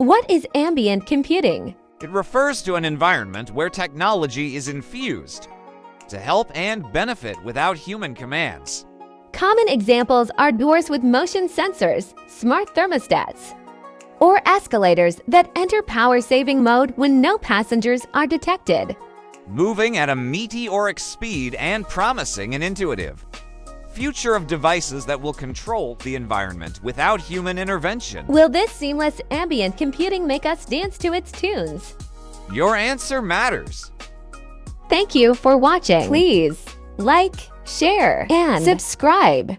What is ambient computing? It refers to an environment where technology is infused to help and benefit without human commands. Common examples are doors with motion sensors, smart thermostats, or escalators that enter power-saving mode when no passengers are detected. Moving at a meteoric speed and promising and intuitive. Future of devices that will control the environment without human intervention. Will this seamless ambient computing make us dance to its tunes? Your answer matters. Thank you for watching. Please like, share, and subscribe.